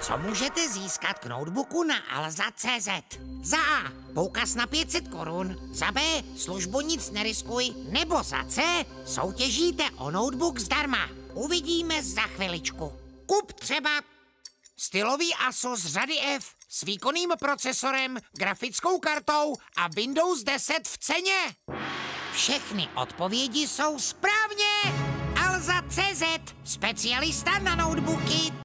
Co můžete získat k notebooku na Alza.cz? Za A. Poukaz na 500 korun. Za B. Službu nic neriskuj. Nebo za C. Soutěžíte o notebook zdarma. Uvidíme za chviličku. Kup třeba stylový Asus řady F s výkonným procesorem, grafickou kartou a Windows 10 v ceně. Všechny odpovědi jsou správně. Alza.cz, specialista na notebooky.